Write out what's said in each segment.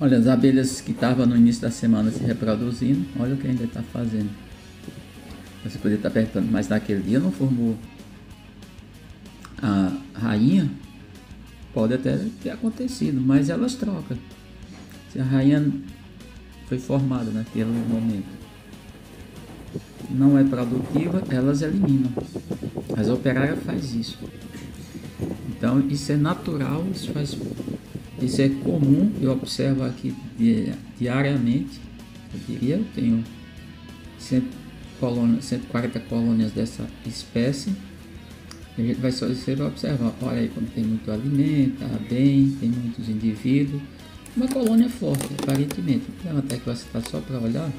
Olha, as abelhas que estavam no início da semana se reproduzindo, olha o que ainda está fazendo. Você poderia estar perguntando, mas naquele dia não formou a rainha? Pode até ter acontecido, mas elas trocam. Se a rainha foi formada naquele momento não é produtiva, elas eliminam. As operárias faz isso. Então isso é natural, isso faz isso é comum, eu observo aqui diariamente. Eu diria, eu tenho 100 colônias, 140 colônias dessa espécie. A gente vai só observar, olha aí como tem muito alimento, tá bem, tem muitos indivíduos. Uma colônia forte, aparentemente. Até que você está só para olhar.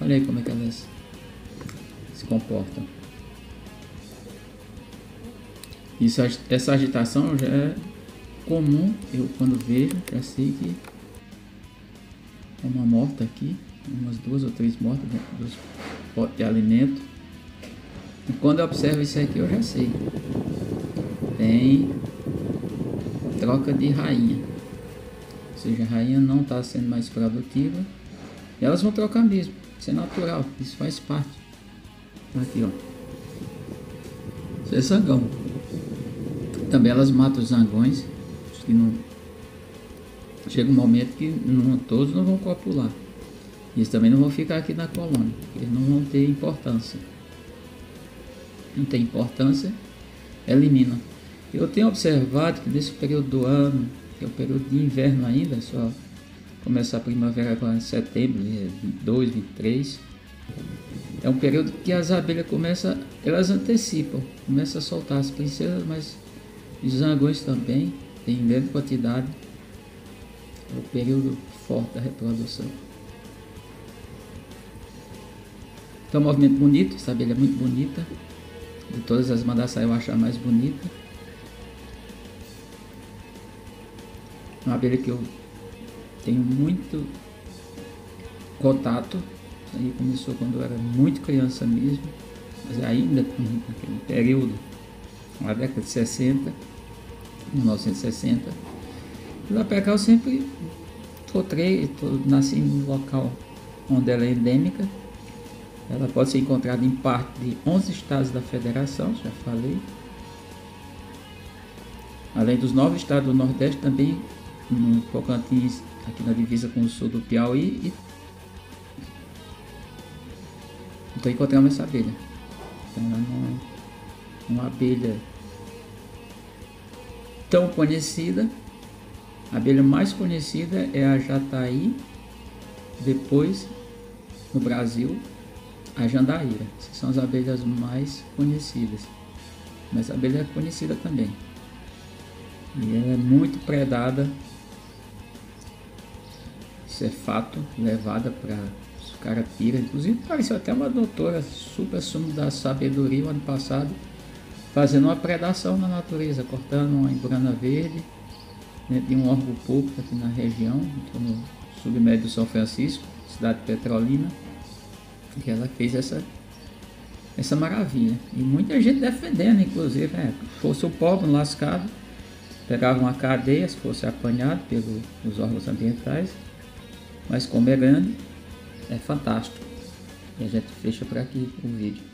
Olha aí como é que elas se comportam. Isso, essa agitação já é comum, eu quando vejo, já sei que uma morta aqui, umas duas ou três mortas dentro dos potes de alimento. E quando eu observo isso aqui, eu já sei. Tem troca de rainha. Ou seja, a rainha não está sendo mais produtiva. E elas vão trocar mesmo. Isso é natural, isso faz parte. Aqui, ó. Isso é zangão. Também elas matam os zangões que não. Chega um momento que não, todos não vão copular. Eles também não vão ficar aqui na colônia, eles não vão ter importância. Não tem importância, elimina. Eu tenho observado que nesse período do ano, que é o período de inverno ainda, só começa a primavera agora em setembro, 22, 23, é um período que as abelhas começam, elas antecipam, começam a soltar as princesas, mas os zangões também, em grande quantidade é o período forte da reprodução. Então, um movimento bonito, essa abelha é muito bonita. De todas as mandaças eu acho a mais bonita. Uma abelha que eu tenho muito contato. Isso aí começou quando eu era muito criança mesmo, mas ainda naquele período, na década de 60 1960. E lá para cá eu sempre encontrei, nasci no local onde ela é endêmica. Ela pode ser encontrada em parte de 11 estados da federação, já falei. Além dos nove estados do Nordeste, também no Tocantins, aqui na divisa com o sul do Piauí. E... Então encontramos essa abelha. Então, ela não é uma abelha tão conhecida. A abelha mais conhecida é a jataí, depois no Brasil a jandaíra. Essas são as abelhas mais conhecidas. Mas a abelha é conhecida também. E ela é muito predada. Isso é fato, levada para os carapira. Inclusive apareceu até uma doutora super sumo da sabedoria o ano passado fazendo uma predação na natureza, cortando uma embrana verde né, de um órgão público aqui na região, então no submédio São Francisco, cidade petrolina, e ela fez essa, essa maravilha. E muita gente defendendo, inclusive, é, fosse o pobre lascado, pegava uma cadeia se fosse apanhado pelos órgãos ambientais, mas como é grande, é fantástico. E a gente fecha por aqui o vídeo.